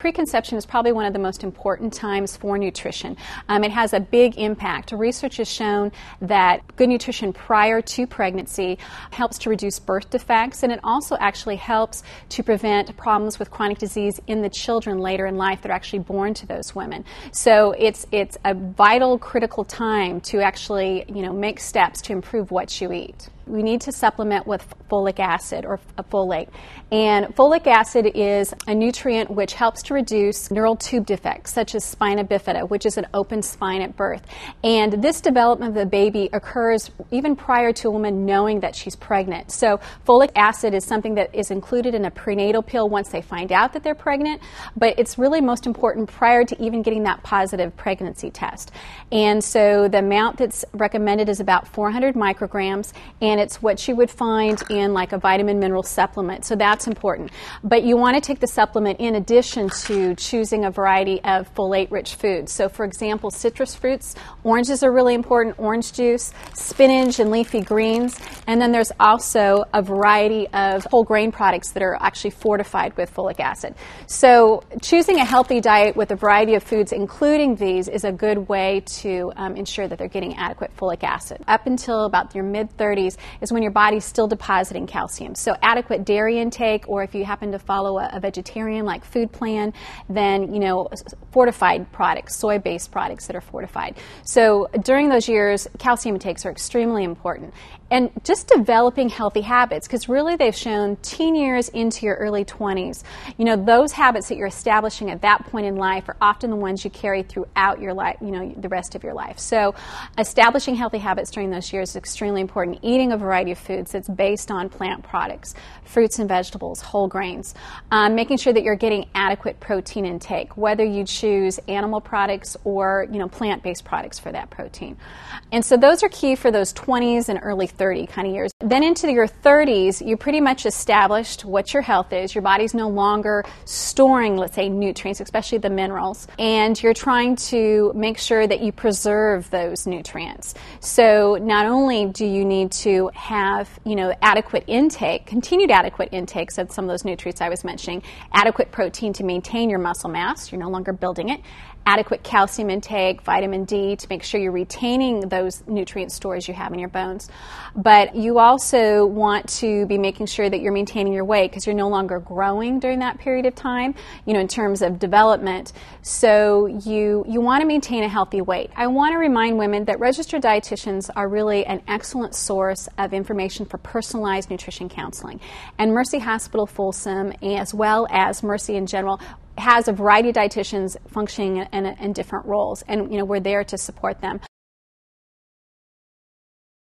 Preconception is probably one of the most important times for nutrition. Um, it has a big impact. Research has shown that good nutrition prior to pregnancy helps to reduce birth defects, and it also actually helps to prevent problems with chronic disease in the children later in life that are actually born to those women. So it's it's a vital, critical time to actually you know make steps to improve what you eat we need to supplement with folic acid or folate. And folic acid is a nutrient which helps to reduce neural tube defects, such as spina bifida, which is an open spine at birth. And this development of the baby occurs even prior to a woman knowing that she's pregnant. So, folic acid is something that is included in a prenatal pill once they find out that they're pregnant, but it's really most important prior to even getting that positive pregnancy test. And so, the amount that's recommended is about 400 micrograms, and it's what you would find in like a vitamin mineral supplement. So that's important. But you want to take the supplement in addition to choosing a variety of folate rich foods. So, for example, citrus fruits, oranges are really important, orange juice, spinach, and leafy greens. And then there's also a variety of whole grain products that are actually fortified with folic acid. So, choosing a healthy diet with a variety of foods, including these, is a good way to um, ensure that they're getting adequate folic acid. Up until about your mid 30s, is when your body's still depositing calcium. So adequate dairy intake, or if you happen to follow a, a vegetarian like food plan, then you know fortified products, soy-based products that are fortified. So during those years, calcium intakes are extremely important and just developing healthy habits because really they've shown teen years into your early 20s you know those habits that you're establishing at that point in life are often the ones you carry throughout your life you know the rest of your life so establishing healthy habits during those years is extremely important eating a variety of foods that's based on plant products fruits and vegetables whole grains um, making sure that you're getting adequate protein intake whether you choose animal products or you know plant-based products for that protein and so those are key for those 20s and early 30 kind of years. Then into your 30s, you pretty much established what your health is. Your body's no longer storing, let's say, nutrients, especially the minerals, and you're trying to make sure that you preserve those nutrients. So not only do you need have, you know, adequate intake, continued adequate intakes of some of those nutrients I was mentioning, adequate protein to maintain your muscle mass, you're no longer building it, adequate calcium intake, vitamin D to make sure you're retaining those nutrient stores you have in your bones. But you also want to be making sure that you're maintaining your weight because you're no longer growing during that period of time, you know, in terms of development. So you you want to maintain a healthy weight. I want to remind women that registered dietitians are really an excellent source of information for personalized nutrition counseling. And Mercy Hospital Folsom eh, as well as Mercy in general has a variety of dietitians functioning in, in, in, different roles, and you know we're there to support them.